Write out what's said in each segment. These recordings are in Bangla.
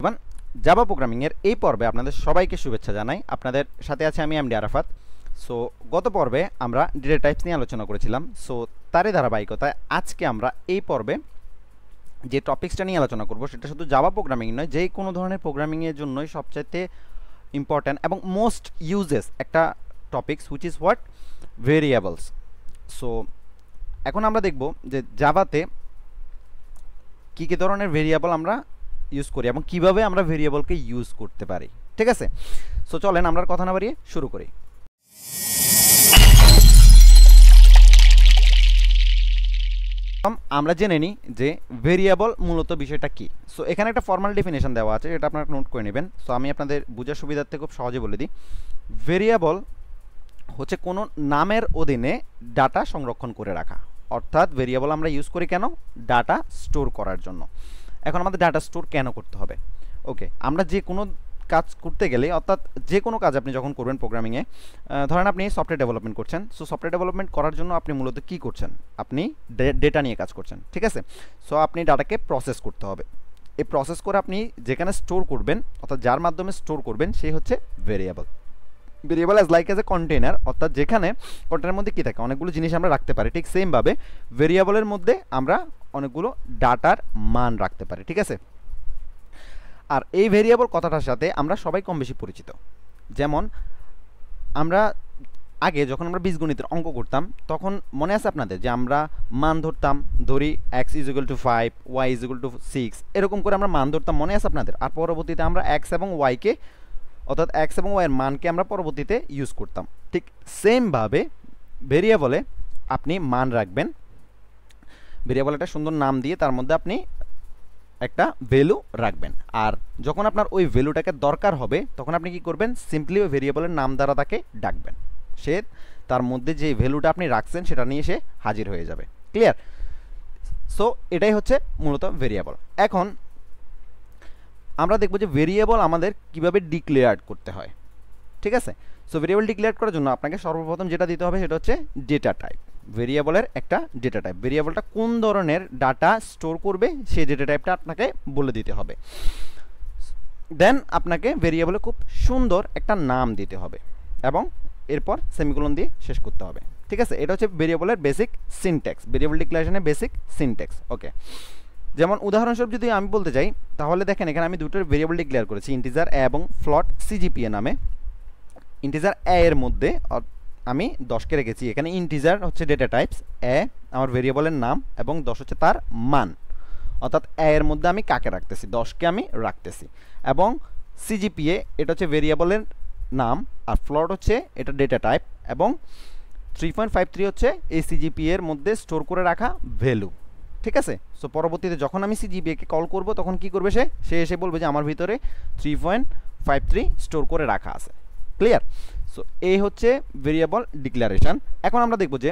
এবং জাভা প্রোগ্রামিংয়ের এই পর্বে আপনাদের সবাইকে শুভেচ্ছা জানাই। আপনাদের সাথে আছে আমি এমডি আরাফাত। সো গত পর্বে আমরা ডেটা টাইপস নিয়ে আলোচনা করেছিলাম। সো তারই ধারাবাহিকতায় আজকে আমরা এই পর্বে যে টপিক্সটা নিয়ে আলোচনা করব, সেটা শুধু জাভা প্রোগ্রামিং নয়, যে কোনো ধরনের প্রোগ্রামিংয়ের জন্যই সবচাইতে ইম্পর্ট্যান্ট এবং মোস্ট ইউজেস একটা topics which is what variables so এখন আমরা দেখব যে জাভাতে কী কী ধরনের ভেরিয়েবল আমরা ইউজ করি এবং কীভাবে আমরা ভেরিয়েবলকে ইউজ করতে পারি, ঠিক আছে? সো চলেন আমরা কথা না বাড়িয়ে শুরু করি। আমরা জেনে নিই যে ভেরিয়েবল মূলত বিষয়টা কি। সো এখানে একটা ফর্মাল ডেফিনেশন দেওয়া আছে যেটা আপনারা নোট করে নেবেন। সো আমি আপনাদের বোঝার সুবিধার্থে খুব সহজে বলে দিই। ভেরিয়েবল হচ্ছে কোনো নামের অধীনে ডাটা সংরক্ষণ করে রাখা। অর্থাৎ ভেরিয়েবল আমরা ইউজ করি কেন? ডাটা স্টোর করার জন্য। এখন আমাদের ডাটা স্টোর কেন করতে হবে? ওকে আমরা যে কোনো কাজ করতে গেলে, অর্থাৎ যে কোনো কাজ আপনি যখন করবেন প্রোগ্রামিংয়ে ধরেন আপনি সফটওয়্যার ডেভেলপমেন্ট করছেন। সো সফটওয়্যার ডেভেলপমেন্ট করার জন্য আপনি মূলত কী করছেন? আপনি ডেটা নিয়ে কাজ করছেন, ঠিক আছে? সো আপনি ডাটাকে প্রসেস করতে হবে। এই প্রসেস করে আপনি যেখানে স্টোর করবেন, অর্থাৎ যার মাধ্যমে স্টোর করবেন, সেই হচ্ছে variable variable as like as a container অর্থাৎ যেখানে কন্টেনারের মধ্যে কী থাকে? অনেকগুলো জিনিস আমরা রাখতে পারি, ঠিক সেমভাবে ভেরিয়েবলের মধ্যে আমরা অনেকগুলো ডাটার মান রাখতে পারি, ঠিক আছে? আর এই ভেরিয়েবল কথাটার সাথে আমরা সবাই কম বেশি পরিচিত। যেমন, আমরা আগে যখন আমরা বীজগণিতের অঙ্ক করতাম, তখন মনে আছে আপনাদের যে আমরা মান ধরতাম, ধরি X equal to five Y equal to six এরকম করে আমরা মান ধরতাম, মনে আছে আপনাদের? আর পরবর্তীতে আমরা এক্স এবং ওয়াইকে অর্থাৎ এক্স এবং ওয়াইয়ের মানকে আমরা পরবর্তীতে ইউজ করতাম। ঠিক সেমভাবে ভেরিয়েবলে আপনি মান রাখবেন ভেরিয়েবল একটা সুন্দর নাম দিয়ে তার মধ্যে আপনি একটা ভ্যালু রাখবেন। আর যখন আপনার ওই ভ্যালুটাকে দরকার হবে, তখন আপনি কি করবেন? সিম্পলি ওই ভেরিয়েবলের নাম দ্বারা তাকে ডাকবেন। সে তার মধ্যে যে ভ্যালুটা আপনি রাখছেন, সেটা নিয়ে সে হাজির হয়ে যাবে। ক্লিয়ার সো এটাই হচ্ছে মূলত ভেরিয়েবল এখন আমরা দেখব যে ভেরিয়েবল আমাদের কীভাবে ডিক্লেয়ার করতে হয়। ঠিক আছে? সো ভেরিয়েবল ডিক্লেয়ার করার জন্য আপনাকে সর্বপ্রথম যেটা দিতে হবে, সেটা হচ্ছে ডেটা টাইপ ভেরিয়েবলের একটা ডেটা টাইপ ভেরিয়েবলটা কোন ধরনের ডাটা স্টোর করবে, সেই ডেটা টাইপটা আপনাকে বলে দিতে হবে। দেন আপনাকে ভেরিয়েবলে খুব সুন্দর একটা নাম দিতে হবে এবং এরপর সেমিকোলন দিয়ে শেষ করতে হবে। ঠিক আছে? এটা হচ্ছে ভেরিয়েবলের বেসিক সিনটেক্স ভেরিয়েবল ডিক্লারেশনের বেসিক সিনটেক্স ওকে যেমন উদাহরণস্বরূপ যদি আমি বলতে চাই, তাহলে দেখেন এখানে আমি দুটো ভেরিয়েবল ডিক্লেয়ার করেছি ইন্টিজার এ এবং ফ্লট সিজিপিএ নামে। ইন্টিজার এ এর মধ্যে আমি দশকে রেখেছি। এখানে ইন্টিজার হচ্ছে ডেটা টাইপস এ আমার ভেরিয়েবলের নাম এবং দশ হচ্ছে তার মান। অর্থাৎ এ এর মধ্যে আমি কাকে রাখতেছি? দশকে আমি রাখতেছি। এবং সিজিপিএ এটা হচ্ছে ভেরিয়েবলের নাম আর ফ্লট হচ্ছে এটা ডেটা টাইপ এবং থ্রি পয়েন্ট ফাইভ থ্রি হচ্ছে এই সিজিপিএ এর মধ্যে স্টোর করে রাখা ভ্যালু ঠিক আছে? সো পরবর্তীতে যখন আমি সিজিপিএকে কল করব, তখন কি করবে সে? সে এসে বলবে যে আমার ভিতরে three point five three store করে রাখা আছে। ক্লিয়ার সো এই হচ্ছে ভেরিয়েবল ডিক্লারেশন এখন আমরা দেখব যে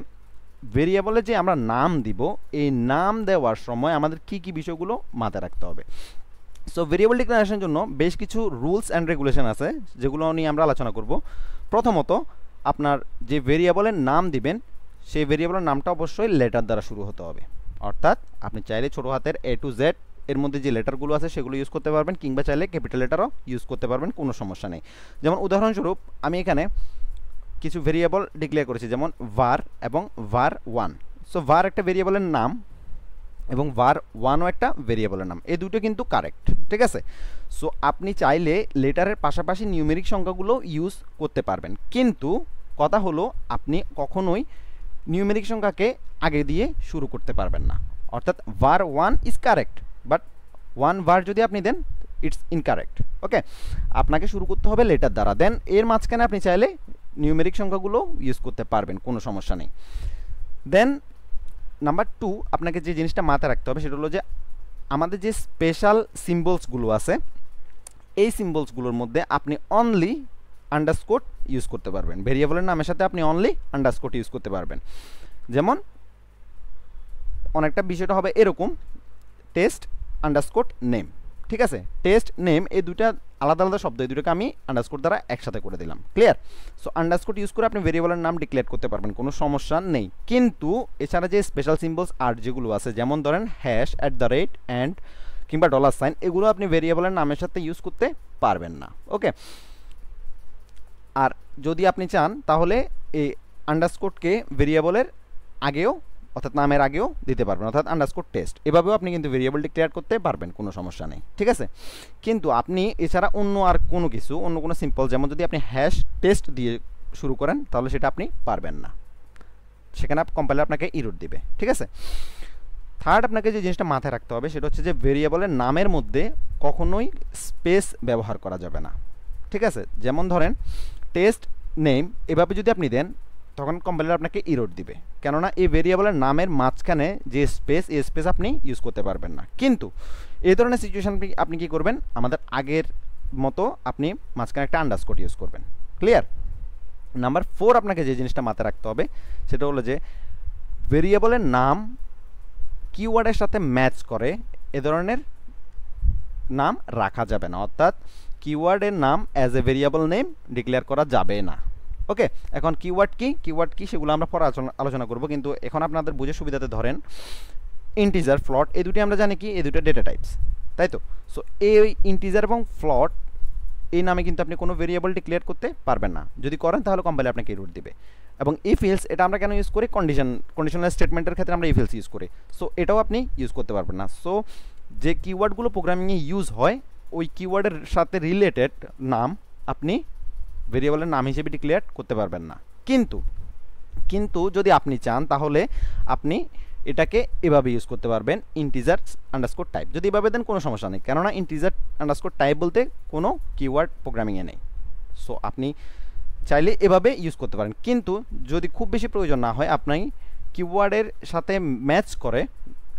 ভেরিয়েবলে যে আমরা নাম দিব, এই নাম দেওয়ার সময় আমাদের কি কি বিষয়গুলো মাথায় রাখতে হবে। সো ভেরিয়েবল ডিক্লারেশনের জন্য বেশ কিছু রুলস অ্যান্ড রেগুলেশন আছে, যেগুলো নিয়ে আমরা আলোচনা করব। প্রথমত, আপনার যে ভেরিয়েবলের নাম দিবেন, সেই ভেরিয়েবলের নামটা অবশ্যই লেটার দ্বারা শুরু হতে হবে। অর্থাৎ আপনি চাইলে ছোটো হাতের এ টু জেড এর মধ্যে যে লেটারগুলো আছে সেগুলো ইউজ করতে পারবেন কিংবা চাইলে ক্যাপিটাল লেটারও ইউজ করতে পারবেন, কোনো সমস্যা নেই। যেমন উদাহরণস্বরূপ, আমি এখানে কিছু ভেরিয়েবল ডিক্লেয়ার করেছি, যেমন ভার এবং ভার ওয়ান সো ভার একটা ভেরিয়েবলের নাম এবং ভার ওয়ানও একটা ভেরিয়েবলের নাম। এই দুটো কিন্তু কারেক্ট ঠিক আছে? সো আপনি চাইলে লেটারের পাশাপাশি নিউমেরিক সংখ্যাগুলো ইউজ করতে পারবেন। কিন্তু কথা হলো, আপনি কখনোই নিউমেরিক সংখ্যাকে আগে দিয়ে শুরু করতে পারবেন না। অর্থাৎ var one is correct but one var যদি আপনি দেন ইটস ইনকারেক্ট ওকে আপনাকে শুরু করতে হবে লেটার দ্বারা। দেন এর মাঝখানে আপনি চাইলে নিউমেরিক সংখ্যাগুলো ইউজ করতে পারবেন, কোনো সমস্যা নেই। দেন নাম্বার টু আপনাকে যে জিনিসটা মাথায় রাখতে হবে সেটা হলো যে আমাদের যে স্পেশাল সিম্বলসগুলো আছে, এই সিম্বলসগুলোর মধ্যে আপনি অনলি আন্ডারস্কোট ইউজ করতে পারবেন। ভেরিয়েবলের নামের সাথে আপনি অনলি আন্ডারস্কোট ইউজ করতে পারবেন। যেমন, অনেকটা বিষয়টা হবে এরকম টেস্ট আন্ডারস্কোট নেম ঠিক আছে? টেস্ট নেম এই দুটা আলাদা আলাদা শব্দ, এই দুটোকে আমি আন্ডারস্কোর দ্বারা একসাথে করে দিলাম ক্লিয়ার সো আন্ডারস্কোট ইউজ করে আপনি ভেরিয়েবলের নাম ডিক্লেয়ার করতে পারবেন, কোনো সমস্যা নেই। কিন্তু এছাড়া যে স্পেশাল সিম্বলস আর যেগুলো আছে, যেমন ধরেন hash at the rate and কিংবা ডলার সাইন এগুলো আপনি ভেরিয়েবলের নামের সাথে ইউজ করতে পারবেন না ওকে আর যদি আপনি চান, তাহলে এই আন্ডারস্কোরকে ভেরিয়েবলের আগেও অর্থাৎ নামের আগেও দিতে পারবেন, অর্থাৎ আন্ডারস্কোর টেস্ট এভাবেও আপনি কিন্তু ভেরিয়েবলটি ক্লিয়ার করতে পারবেন, কোনো সমস্যা নেই, ঠিক আছে? কিন্তু আপনি এছাড়া অন্য আর কোনো কিছু, অন্য কোনো সিম্পল যেমন যদি আপনি হ্যাশ টেস্ট দিয়ে শুরু করেন, তাহলে সেটা আপনি পারবেন না। সেখানে কম্পাইলার আপনাকে ইরোড দিবে, ঠিক আছে? থার্ড আপনাকে যে জিনিসটা মাথায় রাখতে হবে, সেটা হচ্ছে যে ভেরিয়েবলের নামের মধ্যে কখনোই স্পেস ব্যবহার করা যাবে না, ঠিক আছে? যেমন ধরেন টেস্ট নেম এভাবে যদি আপনি দেন, তখন কম্পাইলার আপনাকে ইরোড দিবে। কেননা এই ভেরিয়েবলের নামের মাঝখানে যে স্পেস এই স্পেস আপনি ইউজ করতে পারবেন না। কিন্তু এই ধরনের সিচুয়েশান আপনি কী করবেন? আমাদের আগের মতো আপনি মাঝখানে একটা আন্ডারস্কোট ইউজ করবেন। ক্লিয়ার নাম্বার ফোর আপনাকে যে জিনিসটা মাথায় রাখতে হবে, সেটা হলো যে ভেরিয়েবলের নাম কিওয়ার্ডের সাথে ম্যাচ করে এ ধরনের নাম রাখা যাবে না। অর্থাৎ কিওয়ার্ডের নাম as a variable name declare করা যাবে না। ওকে, এখন কিওয়ার্ড কি? কিওয়ার্ড কি সেগুলো আমরা পরে আলোচনা করব। কিন্তু এখন আপনাদের বুঝে সুবিধাতে ধরেন ইন্টিজার ফ্লট এই দুটি আমরা জানি কি? এই দুটো ডেটা টাইপস তাই তো? সো এই ইন্টিজার এবং ফ্লট এই নামে কিন্তু আপনি কোনো ভেরিয়েবল ডিক্লেয়ার করতে পারবেন না। যদি করেন, তাহলে কম্পাইলার আপনাকে রুট দিবে। এবং ইফিলস এটা আমরা কেন ইউজ করি? কন্ডিশন কন্ডিশনাল স্টেটমেন্টের ক্ষেত্রে আমরা ইফিলস ইউজ করি। সো এটাও আপনি ইউজ করতে পারবেন না। সো যে কিওয়ার্ডগুলো প্রোগ্রামিংয়ে ইউজ হয়, ওই কিওয়ার্ডের সাথে রিলেটেড নাম আপনি ভেরিয়েবলের নাম হিসেবে ডিক্লেয়ার করতে পারবেন না। কিন্তু কিন্তু যদি আপনি চান, তাহলে আপনি এটাকে এভাবে ইউজ করতে পারবেন ইন্টিজার আন্ডারস্কোর টাইপ যদি এভাবে দেন, কোনো সমস্যা নেই। কেননা ইন্টিজার আন্ডারস্কোর টাইপ বলতে কোনো কিওয়ার্ড প্রোগ্রামিংয়ে নেই। সো আপনি চাইলে এভাবে ইউজ করতে পারেন। কিন্তু, যদি খুব বেশি প্রয়োজন না হয়, আপনি কিওয়ার্ডের সাথে ম্যাচ করে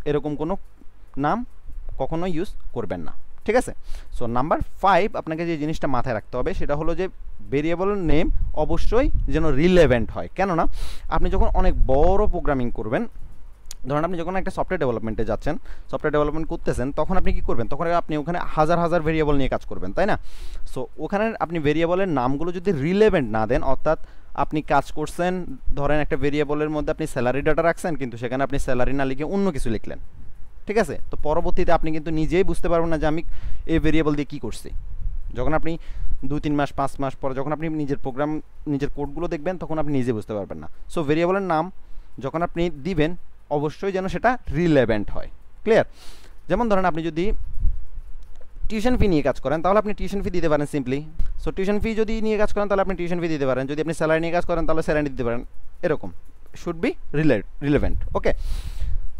এরকম কোনো নাম কখনো ইউজ করবেন না। ঠিক আছে? সো নাম্বার ফাইভ আপনাকে যে জিনিসটা মাথায় রাখতে হবে, সেটা হলো যে ভেরিয়েবল নেম অবশ্যই যেন রিলেভেন্ট হয়। কেননা, আপনি যখন অনেক বড় প্রোগ্রামিং করবেন, ধরুন আপনি যখন একটা সফটওয়্যার ডেভেলপমেন্টে যাচ্ছেন সফটওয়্যার ডেভেলপমেন্ট করতেছেন, তখন আপনি কি করবেন? তখন আপনি ওখানে হাজার হাজার ভেরিয়েবল নিয়ে কাজ করবেন, তাই না? সো ওখানে আপনি ভেরিয়েবলের নামগুলো যদি রিলেভেন্ট না দেন, অর্থাৎ আপনি কাজ করছেন, ধরেন একটা ভেরিয়েবলের মধ্যে আপনি স্যালারি ডাটা রাখছেন, কিন্তু সেখানে আপনি স্যালারি না লিখে অন্য কিছু লিখলেন। ঠিক আছে? তো পরবর্তীতে আপনি কিন্তু নিজেই বুঝতে পারবেন না যে আমি এই ভেরিয়েবল দিয়ে কী করছি। যখন আপনি দু তিন মাস, পাঁচ মাস পরে যখন আপনি নিজের প্রোগ্রাম নিজের কোডগুলো দেখবেন, তখন আপনি নিজে বুঝতে পারবেন না। সো ভেরিয়েবলের নাম যখন আপনি দিবেন, অবশ্যই যেন সেটা রিলেভেন্ট হয়। ক্লিয়ার যেমন ধরেন আপনি যদি টিউশন ফি নিয়ে কাজ করেন, তাহলে আপনি টিউশন ফি দিতে পারেন সিম্পলি সো টিউশন ফি যদি নিয়ে কাজ করেন, তাহলে আপনি টিউশন ফি দিতে পারেন। যদি আপনি স্যালারি নিয়ে কাজ করেন, তাহলে স্যালারি দিতে পারেন। এরকম। Should be rele relevant okay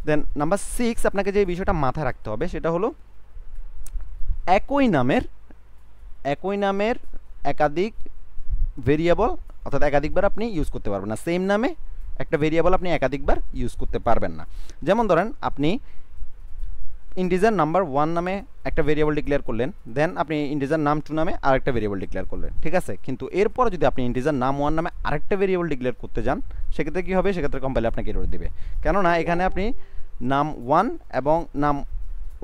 then number six আপনাকে যে বিষয়টা মাথায় রাখতে হবে, সেটা হলো একই নামের একই নামের একাধিক ভেরিয়েবল অর্থাৎ একাধিকবার আপনি ইউজ করতে পারবেন না। সেম নামে একটা ভেরিয়েবল আপনি একাধিকবার ইউজ করতে পারবেন না। যেমন ধরেন, আপনি ইন্টিজার নাম্বার ওয়ান নামে একটা ভেরিয়েবল ডিক্লেয়ার করলেন দেন আপনি ইন্ডিজার নাম টু নামে আরেকটা ভেরিয়েবল ডিক্লেয়ার করলেন, ঠিক আছে? কিন্তু এরপর যদি আপনি ইন্ডিজার নাম ওয়ান নামে আরেকটা ভেরিয়েবল ডিক্লেয়ার করতে যান, সেক্ষেত্রে কী হবে? সেক্ষেত্রে কোম্পানি আপনাকে এরর দেবে। কেননা এখানে আপনি নাম ওয়ান এবং নাম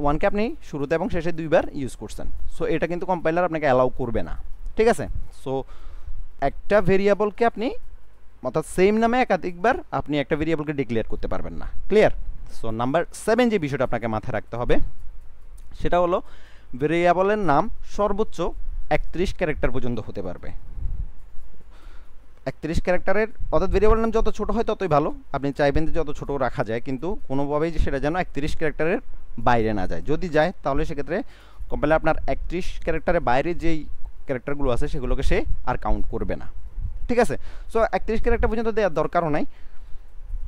ওয়ানকে আপনি শুরুতে এবং শেষে দুইবার ইউজ করছেন। সো এটা কিন্তু কম্পাইলার আপনাকে অ্যালাউ করবে না। ঠিক আছে? সো একটা ভেরিয়েবলকে আপনি, অর্থাৎ সেম নামে একাধিকবার আপনি একটা ভেরিয়েবলকে ডিক্লেয়ার করতে পারবেন না। ক্লিয়ার সো নাম্বার সেভেন যে বিষয়টা আপনাকে মাথায় রাখতে হবে, সেটা হলো ভেরিয়েবলের নাম সর্বোচ্চ একত্রিশ ক্যারেক্টার পর্যন্ত হতে পারবে। একত্রিশ ক্যারেক্টারের, অর্থাৎ ভেরিয়েবল নাম যত ছোট হয় ততই ভালো। আপনি চাইবেন যে যত ছোট রাখা যায়, কিন্তু কোনোভাবেই যে সেটা যেন একত্রিশ ক্যারেক্টারের বাইরে না যায়। যদি যায়, তাহলে সেক্ষেত্রে কম্পাইলার আপনার একত্রিশ ক্যারেক্টারের বাইরে যেই ক্যারেক্টারগুলো আছে, সেগুলোকে সে আর কাউন্ট করবে না। ঠিক আছে? সো একত্রিশ ক্যারেক্টার পর্যন্ত দেওয়ার দরকারও নাই।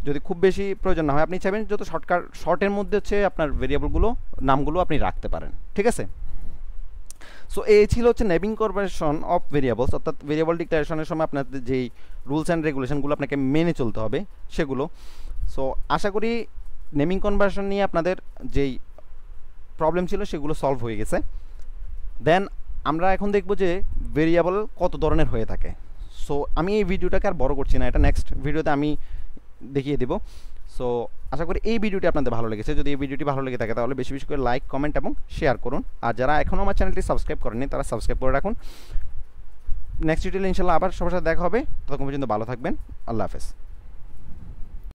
যদি খুব বেশি প্রয়োজন না হয়, আপনি চাইবেন যত শর্টকাট শর্টের মধ্যে হচ্ছে আপনার ভেরিয়েবলগুলো নামগুলো আপনি রাখতে পারেন। ঠিক আছে? সো এই ছিল হচ্ছে নেভিং কর্পোরেশন অফ ভেরিয়েবলস অর্থাৎ ভেরিয়েবল ডিক্লারেশনের সময় আপনাদের যেই রুলস অ্যান্ড রেগুলেশনগুলো আপনাকে মেনে চলতে হবে, সেগুলো। সো আশা করি নেমিং কনভার্সন নিয়ে আপনাদের যেই প্রবলেম ছিল সেগুলো সলভ হয়ে গেছে। দেন আমরা এখন দেখব যে ভেরিয়েবল কত ধরনের হয়ে থাকে। সো আমি এই ভিডিওটাকে আর বড় করছি না, এটা নেক্সট ভিডিওতে আমি দেখিয়ে দেবো। সো আশা করি এই ভিডিওটি আপনাদের ভালো লেগেছে। যদি এই ভিডিওটি ভালো লেগে থাকে, তাহলে বেশি বেশি করে লাইক কমেন্ট এবং শেয়ার করুন। আর যারা এখনও আমার চ্যানেলটি সাবস্ক্রাইব করেনি তারা সাবস্ক্রাইব করে রাখুন। নেক্সট ভিডিও ইনশাল্লাহ আবার সবার সাথে দেখা হবে। ততক্ষণ পর্যন্ত ভালো থাকবেন। আল্লাহ হাফেজ।